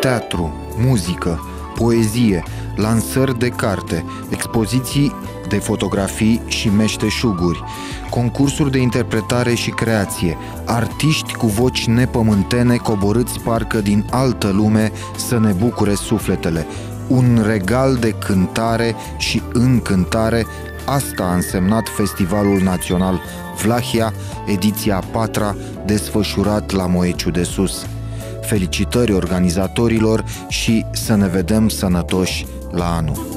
Teatru, muzică, poezie, lansări de carte, expoziții de fotografii și meșteșuguri, concursuri de interpretare și creație, artiști cu voci nepământene coborâți parcă din altă lume să ne bucure sufletele, un regal de cântare și încântare, asta a însemnat Festivalul Național Vlahia, ediția 4 desfășurat la Moeciu de Sus. Felicitări organizatorilor și să ne vedem sănătoși la anul!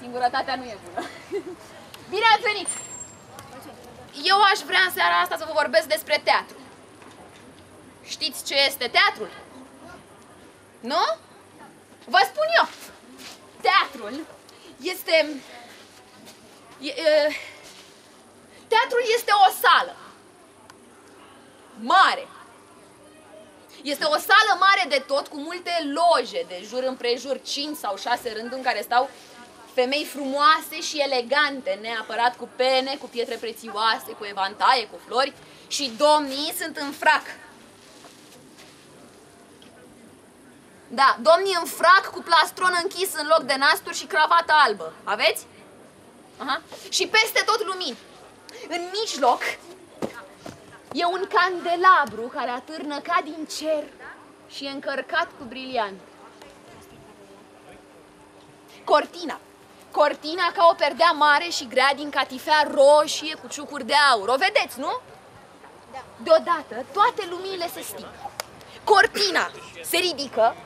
Singurătatea nu e bună. Bine ați venit! Eu aș vrea în seara asta să vă vorbesc despre teatru. Știți ce este teatrul? Nu? Vă spun eu! Teatrul este... E, e, teatrul este o sală. Mare. Este o sală mare de tot, cu multe loje de jur împrejur, 5 sau 6 rânduri în care stau femei frumoase și elegante, neapărat cu pene, cu pietre prețioase, cu evantaie, cu flori și domnii sunt în frac. Da, domnii în frac cu plastron închis în loc de nasturi și cravată albă. Aveți? Aha. Și peste tot lumini. În mijloc e un candelabru care atârnă ca din cer și e încărcat cu briliant. Cortina Cortina ca o perdea mare și grea din catifea roșie cu ciucuri de aur. O vedeți, nu? Da. Deodată, toate luminile se sting. Cortina se ridică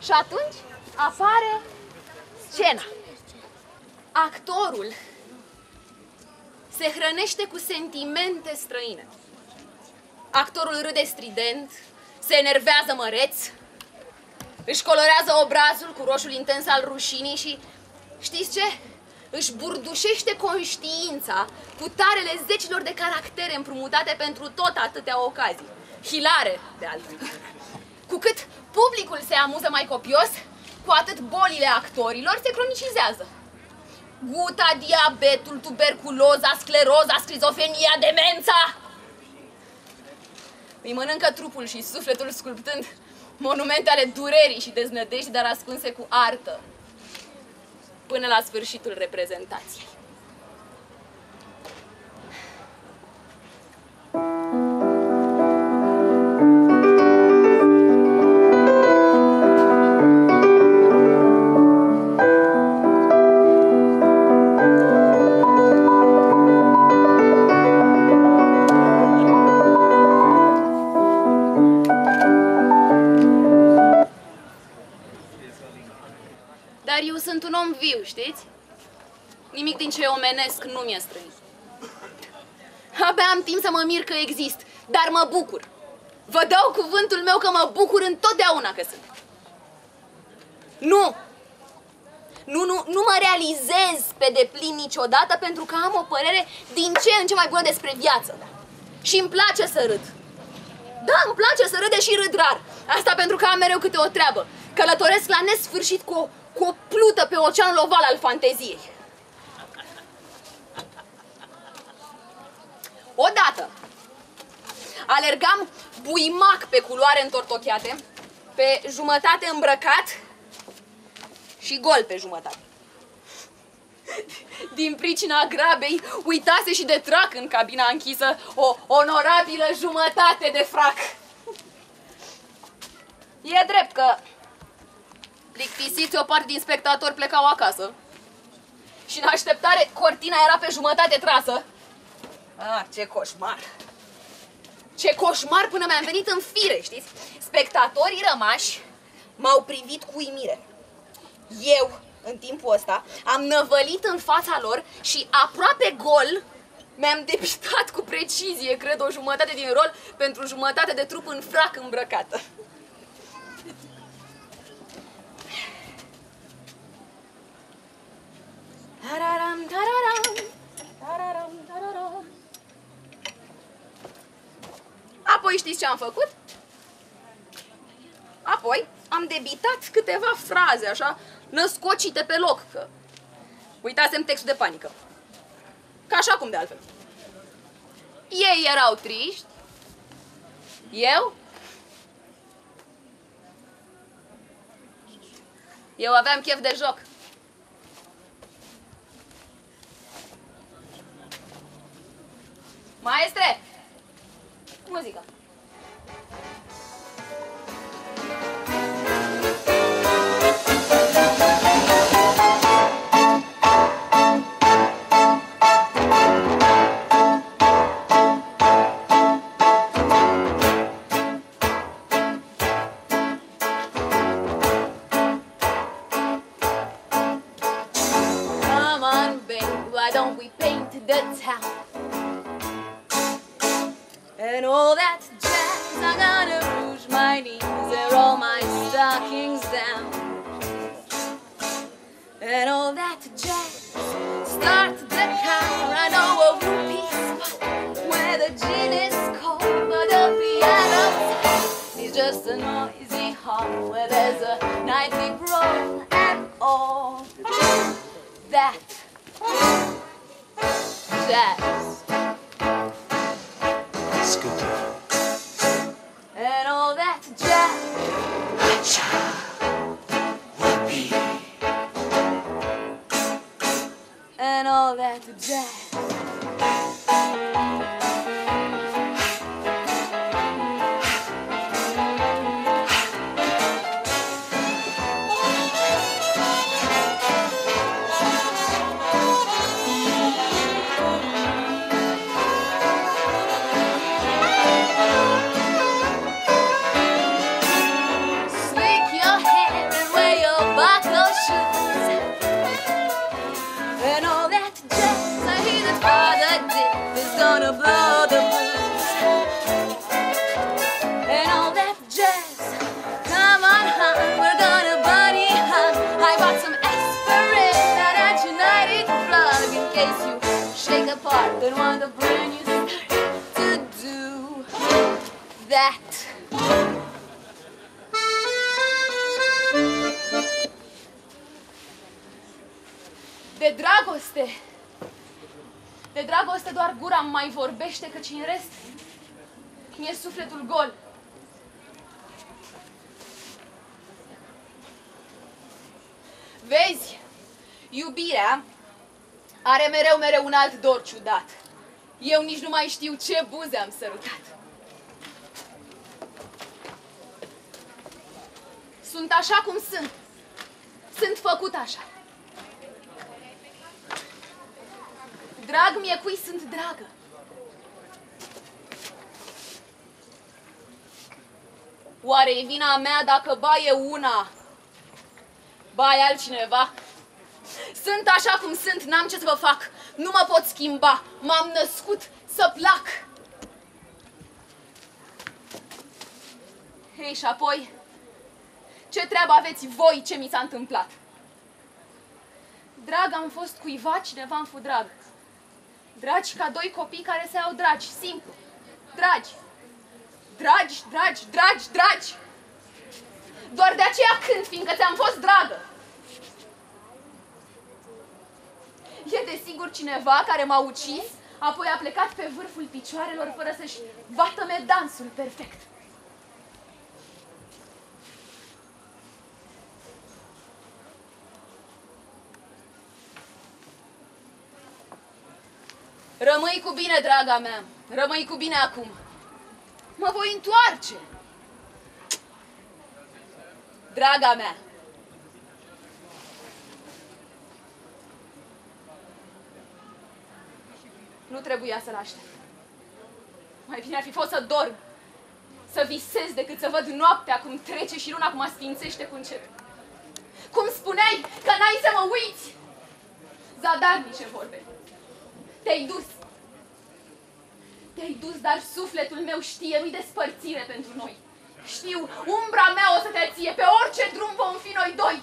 și atunci apare scena. Actorul se hrănește cu sentimente străine. Actorul râde strident, se enervează măreț, își colorează obrazul cu roșul intens al rușinii și Știți ce? Își burdușește conștiința cu tarele zecilor de caractere împrumutate pentru tot atâtea ocazii. Hilare, de altfel. Cu cât publicul se amuză mai copios, cu atât bolile actorilor se cronicizează. Guta, diabetul, tuberculoza, scleroza, scrizofenia, demența! Îi mănâncă trupul și sufletul sculptând monumente ale durerii și deznădejdi, dar ascunse cu artă, până la sfârșitul reprezentației. Mir că exist, dar mă bucur. Vă dau cuvântul meu că mă bucur întotdeauna că sunt. Nu! Nu, nu, nu mă realizez pe deplin niciodată pentru că am o părere din ce în ce mai bună despre viață. Și îmi place să râd. Da, îmi place să râd și râd rar. Asta pentru că am mereu câte o treabă. Călătoresc la nesfârșit cu o, cu o plută pe oceanul oval al fanteziei. Odată alergam buimac pe culoare întortocheate, pe jumătate îmbrăcat și gol pe jumătate. Din pricina grabei, uitase și de trac în cabina închisă o onorabilă jumătate de frac. E drept că plictisiți o parte din spectatori plecau acasă. Și în așteptare, cortina era pe jumătate trasă. Ah, ce coșmar! Ce coșmar până mi-am venit în fire, știți? Spectatorii rămași m-au privit cu uimire. Eu, în timpul ăsta, am năvălit în fața lor și aproape gol mi-am depitat cu precizie, cred, o jumătate din rol pentru jumătate de trup în frac îmbrăcată. Tararam, tararam, tararam, tararam. Apoi știți ce am făcut? Apoi am debitat câteva fraze, așa, născocite pe loc, că uitasem textul de panică. Ca așa cum de altfel. Ei erau triști. Eu? Eu aveam chef de joc. Maestre! Muzică! And all that jazz, I'm gonna rouge my knees and roll my stockings down. And all that jazz, start the car. I know a whoopee spot where the gin is cold, but the piano's is just a noisy hall where there's a nightly brawl apart and want a brand new start to do that. De dragoste! De dragoste doar gura îmi mai vorbește, căci în rest mi-e sufletul gol. Vezi, iubirea are mereu, mereu un alt dor ciudat. Eu nici nu mai știu ce buze am sărutat. Sunt așa cum sunt. Sunt făcut așa. Drag mie cui sunt dragă. Oare e vina mea dacă baie una, baie altcineva? Sunt așa cum sunt, n-am ce să vă fac. Nu mă pot schimba. M-am născut să plac. Hei, și apoi, ce treabă aveți voi ce mi s-a întâmplat? Drag am fost cuiva, cineva am fost drag. Dragi ca doi copii care se au dragi, simplu. Dragi. Dragi, dragi, dragi, dragi. Doar de aceea cânt, fiindcă ți-am fost dragă. E de sigur cineva care m-a ucis, apoi a plecat pe vârful picioarelor fără să-și bată dansul perfect. Rămâi cu bine, draga mea. Rămâi cu bine acum. Mă voi întoarce. Draga mea. Nu trebuia să-l aștept. Mai bine ar fi fost să dorm, să visez decât să văd noaptea cum trece și luna cum asfințește cu încet. Cum spuneai că n-ai să mă uiți! Zadarnice vorbe. Te-ai dus. Te-ai dus, dar sufletul meu știe, nu-i despărțire pentru noi. Știu, umbra mea o să te ție, pe orice drum vom fi noi doi.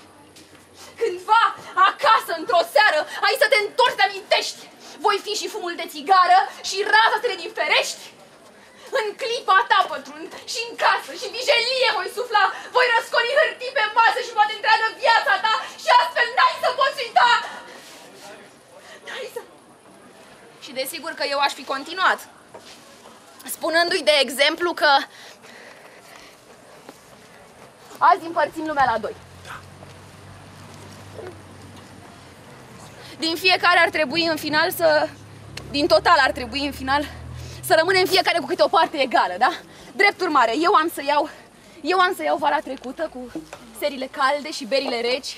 Cândva, acasă, într-o seară, ai să te întorci, te amintești. Voi fi și fumul de țigară și raza să le diferești. În clipa ta pătrund și în casă și vijelie voi sufla, voi răscoli hârtii pe masă și poate întreagă viața ta și astfel n-ai să poți uita. N-ai să și desigur că eu aș fi continuat, spunându-i de exemplu că azi împărțim lumea la doi. Din fiecare ar trebui în final să, din total ar trebui în final să rămânem fiecare cu câte o parte egală, da? Drept urmare, eu am să iau, eu am să iau vara trecută cu serile calde și berile reci,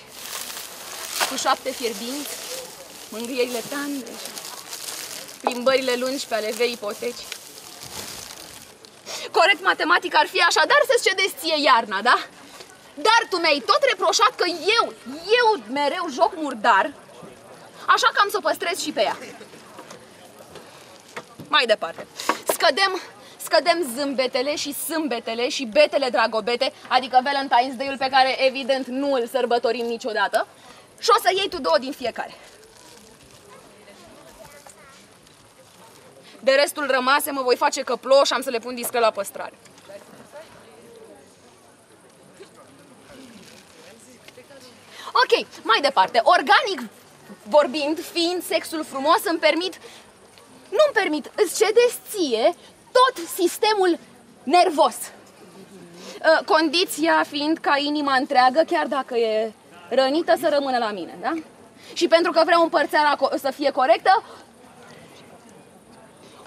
cu șapte fierbinți, mângâierile tandre și plimbările lungi pe ale vei ipoteci. Corect matematic ar fi așadar să-ți cedezi ție iarna, da? Dar tu mi-ai tot reproșat că eu, eu mereu joc murdar, așa că am să o păstrez și pe ea. Mai departe. Scădem, scădem zâmbetele și sâmbetele și betele dragobete, adică Valentine's Day-ul pe care evident nu îl sărbătorim niciodată, și o să iei tu două din fiecare. De restul rămase mă voi face căploș și am să le pun discret la păstrare. Ok, mai departe. Organic vorbind, fiind sexul frumos, îmi permit, nu-mi permit, îți cedezi ție tot sistemul nervos. Uh, condiția fiind ca inima întreagă, chiar dacă e rănită, să rămână la mine, da? Și pentru că vreau împărțeala să fie corectă,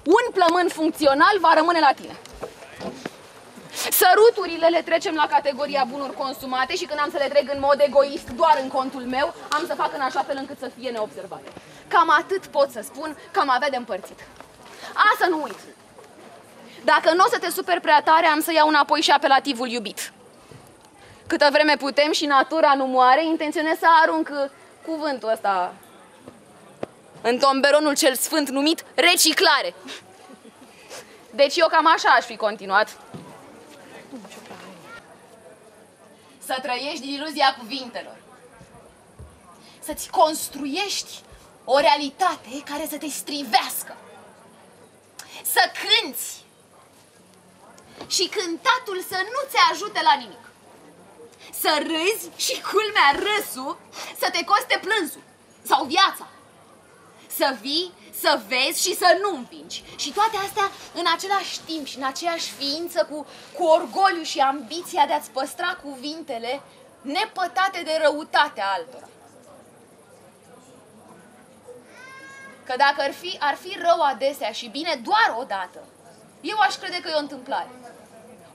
un plămân funcțional va rămâne la tine. Săruturile le trecem la categoria bunuri consumate și când am să le trec în mod egoist doar în contul meu, am să fac în așa fel încât să fie neobservate. Cam atât pot să spun că am avea de împărțit. A, să nu uit. Dacă nu o să te super prea tare, am să iau înapoi și apelativul iubit. Câtă vreme putem și natura nu moare, intenționez să arunc cuvântul ăsta în tomberonul cel sfânt numit reciclare. Deci eu cam așa aș fi continuat. Să trăiești din iluzia cuvintelor. Să-ți construiești o realitate care să te strivească. Să cânți și cântatul să nu-ți ajute la nimic. Să râzi și culmea râsul să te coste plânsul sau viața să vii, să vezi și să nu învingi. Și toate astea în același timp și în aceeași ființă cu, cu orgoliu și ambiția de a-ți păstra cuvintele nepătate de răutatea altora. Că dacă ar fi, ar fi rău adesea și bine doar o dată, eu aș crede că e o întâmplare.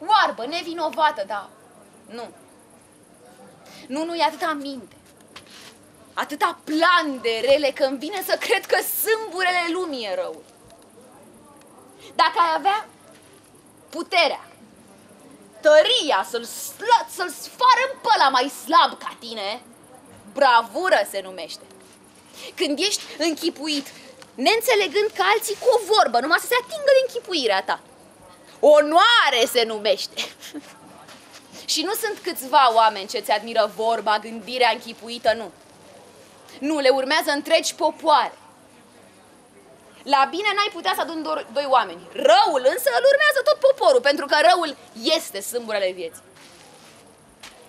Oarbă, nevinovată, da. Nu. Nu, nu e atâta minte atâta plan de rele că îmi vine să cred că sâmburele lumii e rău. Dacă ai avea puterea, tăria să-l, să-l sfară în păla mai slab ca tine, bravură se numește. Când ești închipuit, neînțelegând că alții cu o vorbă, numai să se atingă de închipuirea ta. Onoare se numește. Și nu sunt câțiva oameni ce ți admiră vorba, gândirea închipuită, nu. Nu, le urmează întregi popoare. La bine n-ai putea să aduni do- doi oameni. Răul însă îl urmează tot poporul, pentru că răul este sâmburele vieții.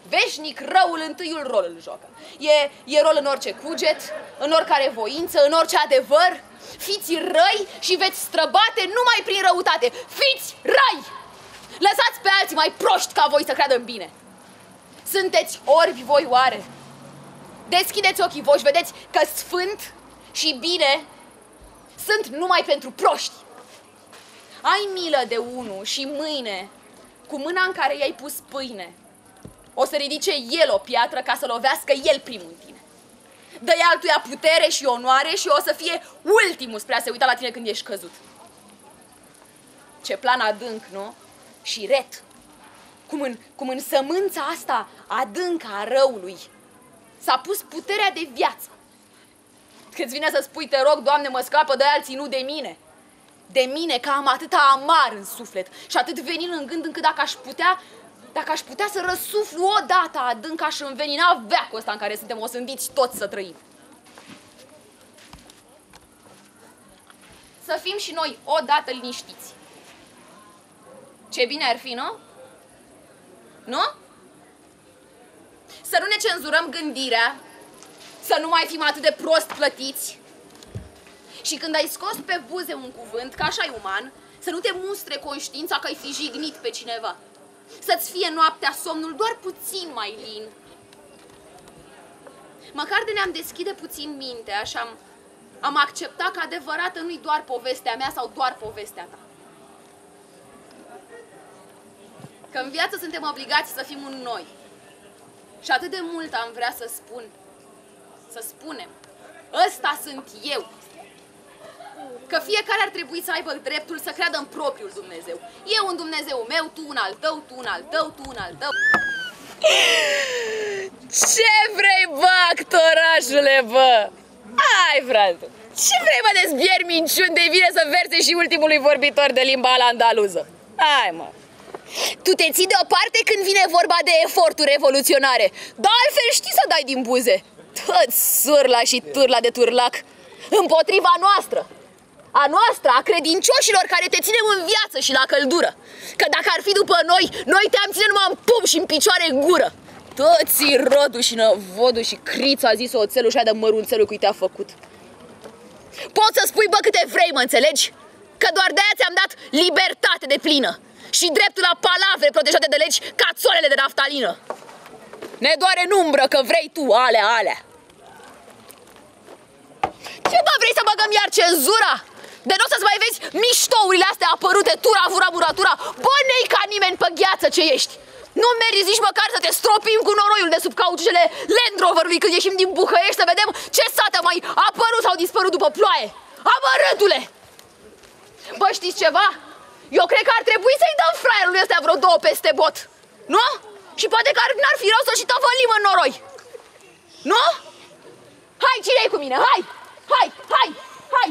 Veșnic răul întâiul rol îl joacă. E, e rol în orice cuget, în oricare voință, în orice adevăr. Fiți răi și veți străbate numai prin răutate. Fiți răi! Lăsați pe alții mai proști ca voi să creadă în bine. Sunteți orbi voi oare? Deschideți ochii voși și vedeți că sfânt și bine sunt numai pentru proști. Ai milă de unul și mâine, cu mâna în care i-ai pus pâine, o să ridice el o piatră ca să lovească el primul în tine. Dă-i altuia putere și onoare și o să fie ultimul spre a se uita la tine când ești căzut. Ce plan adânc, nu? Și ret. Cum în, cum în sămânța asta adâncă a răului s-a pus puterea de viață. Când vine să spui, te rog, Doamne, mă scapă de alții, nu de mine. De mine, că am atâta amar în suflet și atât venin în gând încât dacă aș putea, dacă aș putea să răsuflu odată adânc, aș învenina veacul ăsta în care suntem osândiți toți să trăim. Să fim și noi odată liniștiți. Ce bine ar fi, nu? Nu? Să nu ne cenzurăm gândirea, să nu mai fim atât de prost plătiți. Și când ai scos pe buze un cuvânt, ca așa uman, să nu te mustre conștiința că ai fi jignit pe cineva. Să-ți fie noaptea somnul doar puțin mai lin. Măcar de ne-am deschide puțin minte, așa am, am acceptat că adevărată nu-i doar povestea mea sau doar povestea ta. Că în viață suntem obligați să fim un noi. Și atât de mult am vrea să spun, să spunem, ăsta sunt eu. Că fiecare ar trebui să aibă dreptul să creadă în propriul Dumnezeu. Eu un Dumnezeu meu, tu un al tău, tu un al tău, tu un al tău. Ce vrei, bă, actorașule, bă? Hai, frate! Ce vrei, mă, de zbieri minciuni de vine să verse și ultimului vorbitor de limba la andaluză? Hai, mă! Tu te ții deoparte când vine vorba de eforturi revoluționare, dar altfel știi să dai din buze. Tot surla și turla de turlac. Împotriva noastră. A noastră, a credincioșilor care te ținem în viață și la căldură. Că dacă ar fi după noi, noi te-am ține numai în pum și în picioare în gură. Toți rodul și năvodul și crița a zis oțelul și a de mărunțelul cui te-a făcut. Poți să spui, bă, câte vrei, mă înțelegi? Că doar de-aia ți-am dat libertate de plină și dreptul la palavre protejate de legi ca țolele de naftalină. Ne doare în umbră că vrei tu alea, alea. Ce bă, vrei să băgăm iar cenzura? De nu o să-ți mai vezi miștourile astea apărute, tura, vura, muratura, bă, nei ca nimeni pe gheață ce ești. Nu meriți nici măcar să te stropim cu noroiul de sub cauciucele Land Rover-ului când ieșim din Bucăiești să vedem ce sate mai apărut sau dispărut după ploaie. Amărâtule! Bă, știți ceva? Eu cred că ar trebui să-i dăm fraierului ăsta vreo două peste bot. Nu? Și poate că n-ar fi rău să și tăvălim în noroi. Nu? Hai, cine cu mine? Hai! Hai, hai, hai!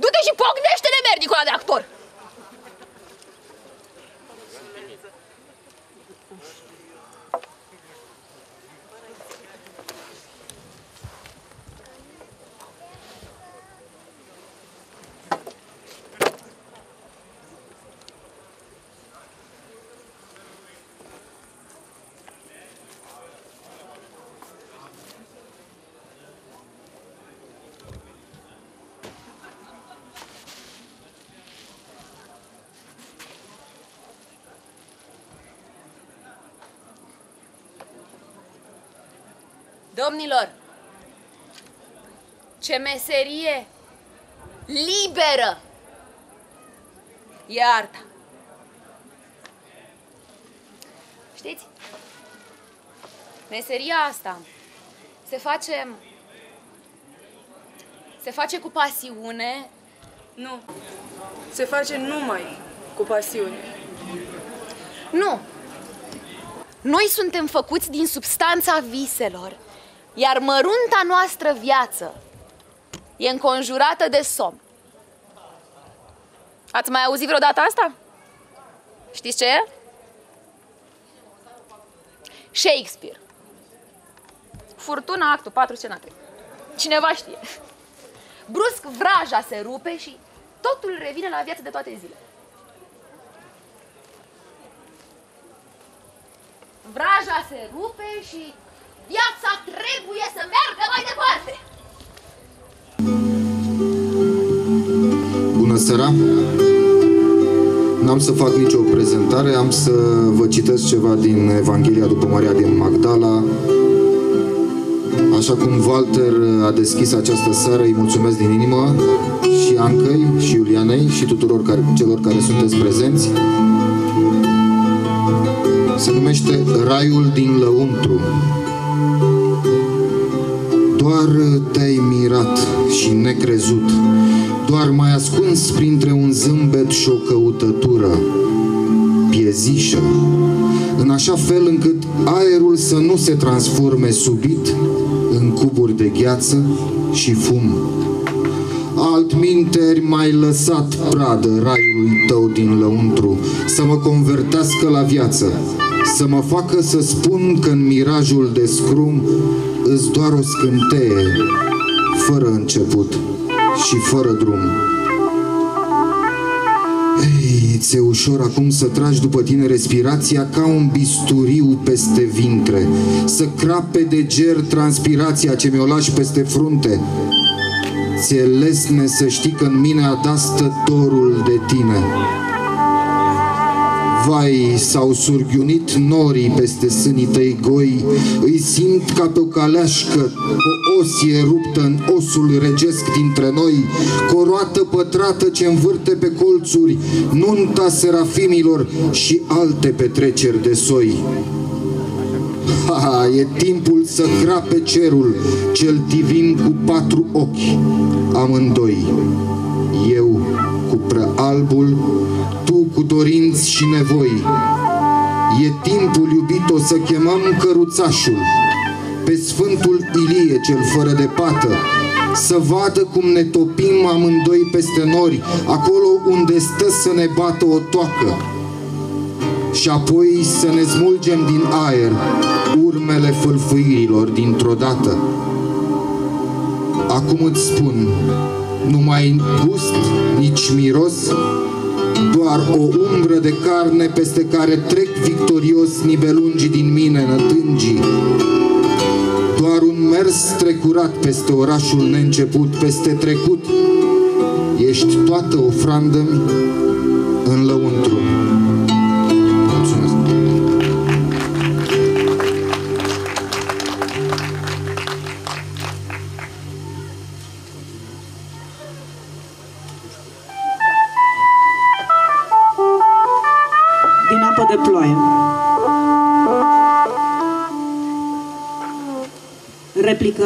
Du-te și pocnește-ne merdicul ăla de actor! Domnilor, ce meserie liberă e arta. Știți? Meseria asta se face se face cu pasiune. Nu. Se face numai cu pasiune. Nu. Noi suntem făcuți din substanța viselor Iar mărunta noastră viață e înconjurată de somn. Ați mai auzit vreodată asta? Știți ce e? Shakespeare. Furtuna, actul 4, scena 3. Cineva știe. Brusc vraja se rupe și totul revine la viață de toate zile. Vraja se rupe și viața trebuie să meargă mai departe. Bună seara! N-am să fac nicio prezentare, am să vă citesc ceva din Evanghelia după Maria din Magdala. Așa cum Walter a deschis această seară, îi mulțumesc din inimă și Ancăi și Iulianei și tuturor care, celor care sunteți prezenți. Se numește Raiul din lăuntru. Doar te-ai mirat și necrezut, doar mai ascuns printre un zâmbet și o căutătură piezișă, în așa fel încât aerul să nu se transforme subit în cuburi de gheață și fum. Altminteri mai lăsat pradă raiul tău din lăuntru să mă convertească la viață, să mă facă să spun că în mirajul de scrum îți doar o scânteie, fără început și fără drum. Ei, ți-e ușor acum să tragi după tine respirația ca un bisturiu peste vintre, să crape de ger transpirația ce mi-o lași peste frunte. Ți-e lesne să știi că în mine adastă dorul de tine. Vai, s-au surghiunit norii peste sânii tăi goi, îi simt ca pe o caleașcă, o osie ruptă în osul regesc dintre noi, coroată pătrată ce învârte pe colțuri, nunta serafimilor și alte petreceri de soi. Ha, e timpul să crape cerul, cel divin cu patru ochi, amândoi. Eu cu prealbul, tu cu dorinți și nevoi. E timpul, iubito, să chemăm căruțașul, pe Sfântul Ilie cel fără de pată, să vadă cum ne topim amândoi peste nori, acolo unde stă să ne bată o toacă. Și apoi să ne smulgem din aer urmele fâlfâirilor dintr-o dată. Acum îți spun, nu mai gust, nici miros, doar o umbră de carne peste care trec victorios nibelungii din mine nătângii. Doar un mers trecurat peste orașul neînceput, peste trecut. Ești toată ofrandă în lăuntru. Replică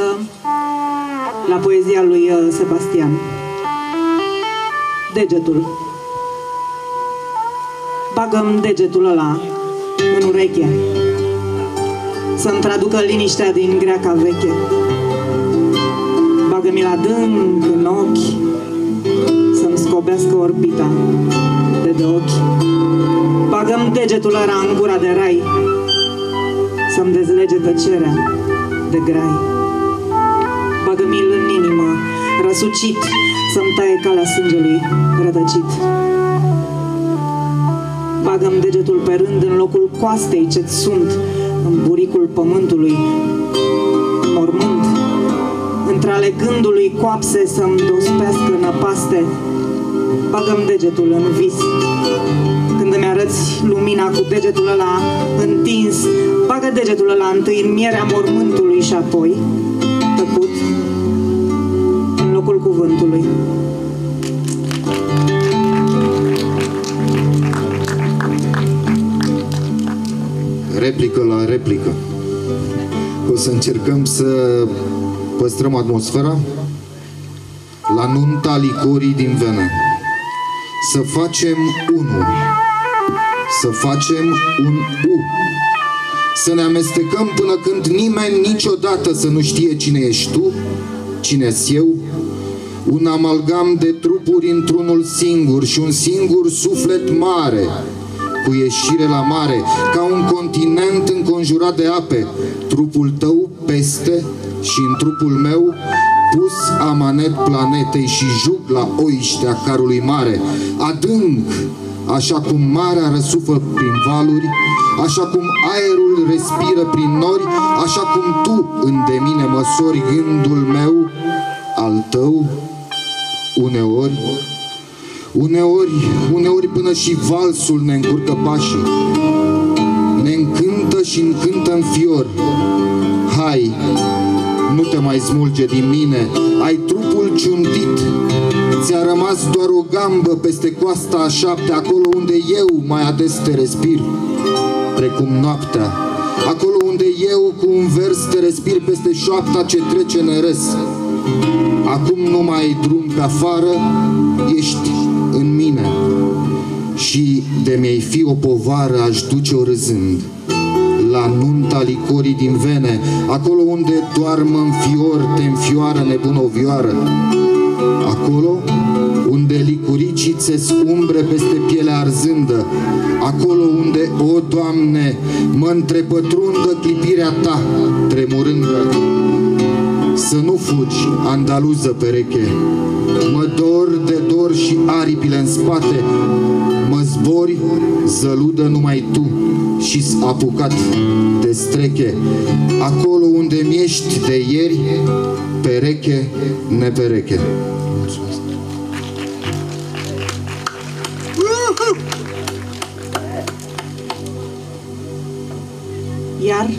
la poezia lui uh, Sebastian. Degetul. Bagăm degetul ăla în ureche să-mi traducă liniștea din greaca veche. Bagă-mi-l adânc în ochi să-mi scobească orbita de de ochi. Bagăm degetul ăla în gura de rai Să-mi dezlege tăcerea de grai. Bagă-mi-l în inimă, răsucit Să-mi taie calea sângelui rădăcit Bagăm degetul pe rând în locul coastei ce sunt În buricul pământului mormânt Între ale gândului coapse să-mi dospească năpaste Bagăm degetul în vis când îmi arăți lumina cu degetul ăla întins, bagă degetul ăla întâi în mierea mormântului și apoi, tăcut, în locul cuvântului. replică la replică. O să încercăm să păstrăm atmosfera la nunta licorii din vene. Să facem unul. Să facem un U. Să ne amestecăm până când nimeni niciodată să nu știe cine ești tu, cine eu, un amalgam de trupuri într-unul singur și un singur suflet mare, cu ieșire la mare, ca un continent înconjurat de ape, trupul tău peste și în trupul meu pus amanet planetei și jug la oiștea carului mare, adânc, așa cum marea răsufă prin valuri, așa cum aerul respiră prin nori, așa cum tu de mine măsori gândul meu, al tău, uneori, uneori, uneori până și valsul ne încurcă pașii, ne încântă și încântă în fior. Hai, nu te mai smulge din mine, ai trupul ciuntit, ți-a rămas doar o gambă peste coasta a șapte, acolo unde eu mai ades te respir, precum noaptea, acolo unde eu cu un vers te respir peste șoapta ce trece nerăs. Acum nu mai ai drum pe afară, ești în mine. Și de mi-ai fi o povară aș duce-o râzând la nunta licorii din vene, acolo unde doarmă în fior, te înfioară nebunovioară. Acolo unde licuricii ți umbre peste pielea arzândă, acolo unde, o Doamne, mă întrepătrundă clipirea Ta, tremurândă. Să nu fugi, andaluză pereche, mă dor de dor și aripile în spate, mă zbori, zăludă numai Tu, și apucat de streche, acolo unde miești de ieri, pereche, nepereche. Iar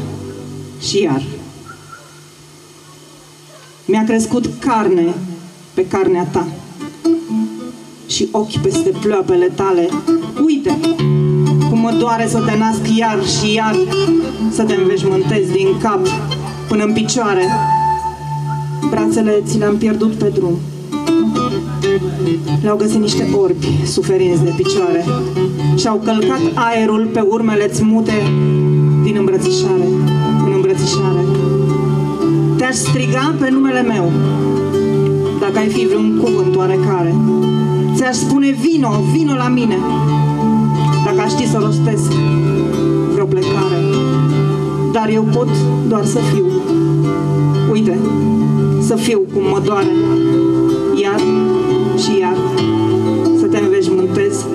și iar. Mi-a crescut carne pe carnea ta și ochi peste ploapele tale. Uite, cum mă doare să te nasc iar și iar, să te înveșmântezi din cap până în picioare. Brațele ți le-am pierdut pe drum. Le-au găsit niște orbi suferinți de picioare și-au călcat aerul pe urmele-ți mute din îmbrățișare în îmbrățișare. Te-aș striga pe numele meu, dacă ai fi vreun cuvânt oarecare. Ți-aș spune vino, vino la mine, dacă aș ști să rostesc vreo plecare. Dar eu pot doar să fiu. Uite, să fiu cum mă doare, iar și iar, să te înveșmântez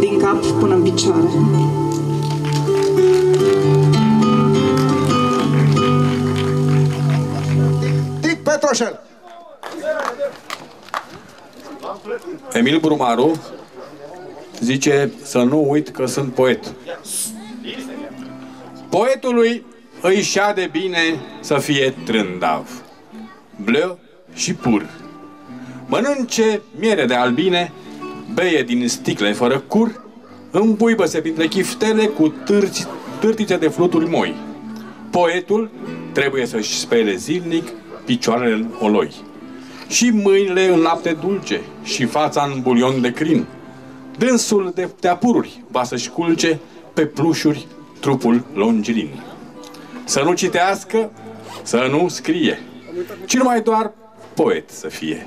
din cap până în picioare. Tic Petroșel! Emil Brumaru zice să nu uit că sunt poet. Poetului îi de bine să fie trândav, bleu și pur. Mănânce miere de albine, beie din sticle fără cur, îmbuibă-se printre chiftele cu târți, târtițe de fluturi moi. Poetul trebuie să-și spele zilnic picioarele în oloi și mâinile în lapte dulce și fața în bulion de crin. Dânsul de teapururi va să-și culce pe plușuri trupul longilin. Să nu citească, să nu scrie, ci numai doar poet să fie.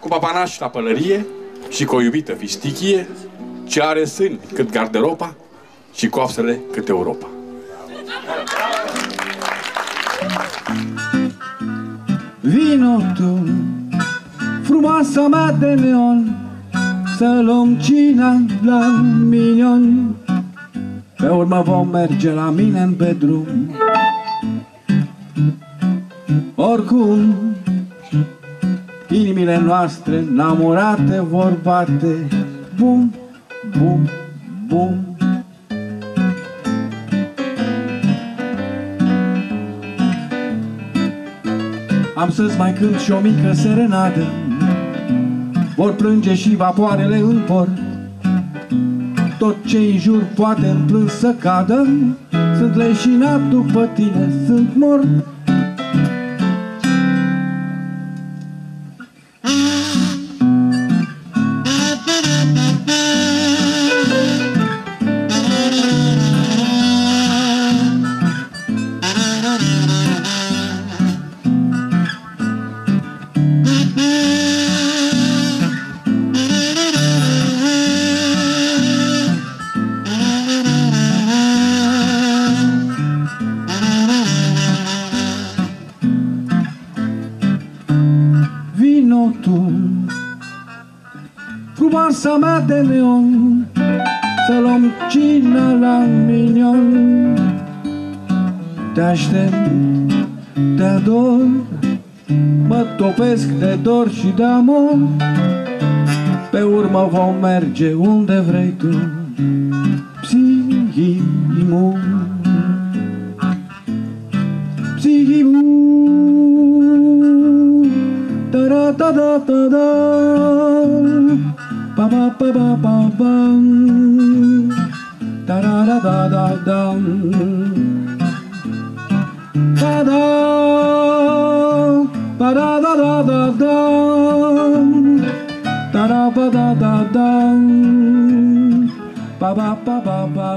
Cu papanaș la pălărie și cu o iubită fistichie, ce are sâni cât garderopa și coapsele cât Europa. Vino tu, frumoasa mea de leon, să luăm cina la minion. Pe urmă vom merge la mine în pe drum. Oricum, inimile noastre namurate vor bate Bum, bum, bum Am să-ți mai cânt și o mică serenadă Vor plânge și vapoarele în por. Tot ce în jur poate în plâns să cadă. Sunt leșinat după tine, sunt mort casa mea de neon Să luăm cina la minion. Te aștept, te ador Mă topesc de dor și de amor. Pe urmă vom merge unde vrei tu Psihimul Psihimul da da da da da da ba ba ba ba ba bum da da da da da dum da da ba da da da da dum da da ba da da dum ba ba ba ba ba